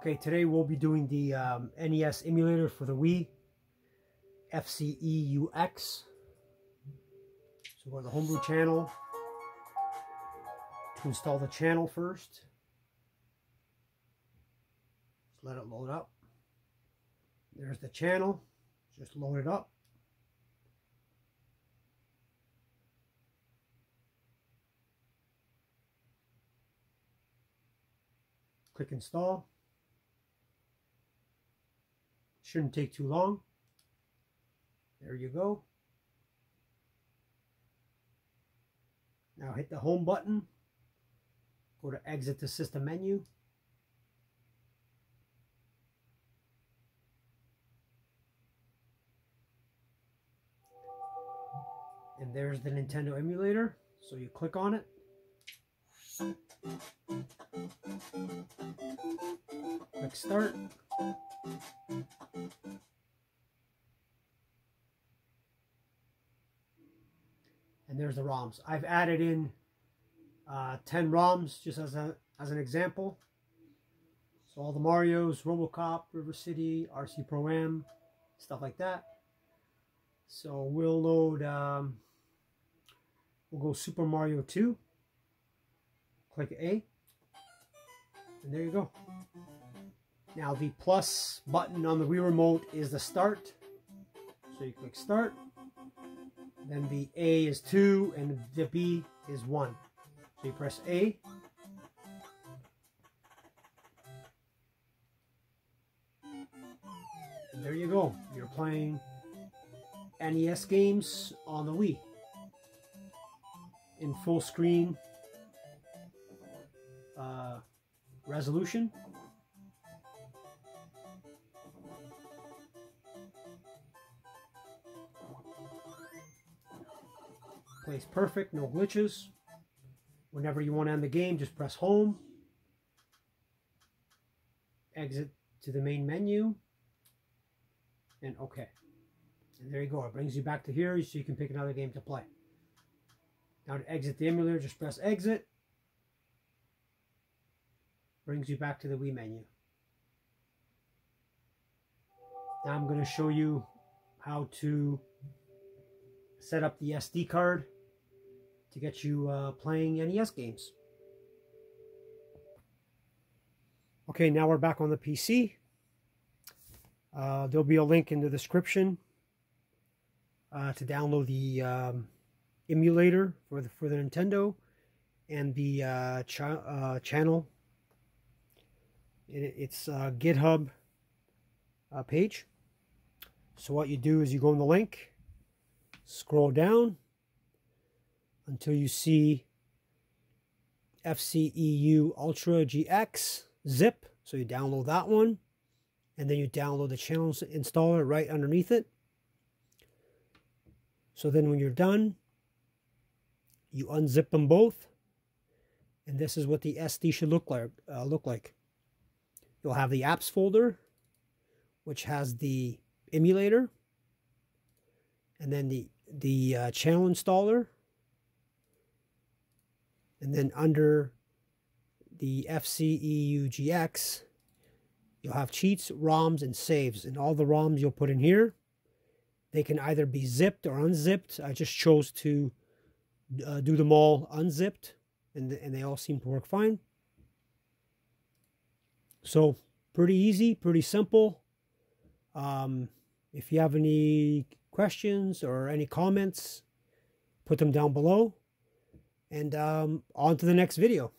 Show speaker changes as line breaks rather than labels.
Okay, today we'll be doing the um, NES emulator for the Wii, FCEUX. So go to the homebrew channel to install the channel first. Just let it load up. There's the channel. Just load it up. Click install. Shouldn't take too long. There you go. Now hit the home button. Go to exit the system menu. And there's the Nintendo emulator. So you click on it. Click start. And there's the ROMs. I've added in uh, 10 ROMs just as, a, as an example. So all the Marios, Robocop, River City, RC Pro Am, stuff like that. So we'll load, um, we'll go Super Mario 2. Click A. And there you go. Now the plus button on the Wii Remote is the start. So you click start. Then the A is 2 and the B is 1. So you press A. And there you go. You're playing NES games on the Wii. In full screen uh, resolution. Plays perfect, no glitches. Whenever you want to end the game, just press home. Exit to the main menu. And OK. And there you go. It brings you back to here so you can pick another game to play. Now to exit the emulator, just press exit. Brings you back to the Wii menu. Now I'm going to show you how to set up the SD card to get you uh, playing NES games. Okay, now we're back on the PC. Uh, there'll be a link in the description uh, to download the um, emulator for the for the Nintendo and the uh, ch uh, channel. It, it's uh, GitHub uh, page. So what you do is you go in the link, scroll down until you see FCEU Ultra GX zip. So you download that one and then you download the channel installer right underneath it. So then when you're done, you unzip them both and this is what the SD should look like. Uh, look like. You'll have the apps folder, which has the emulator, and then the the uh, channel installer, and then under the FCEUGX, you'll have cheats, ROMs, and saves. And all the ROMs you'll put in here, they can either be zipped or unzipped. I just chose to uh, do them all unzipped, and, and they all seem to work fine. So, pretty easy, pretty simple. Um, if you have any questions or any comments, put them down below. And um, on to the next video.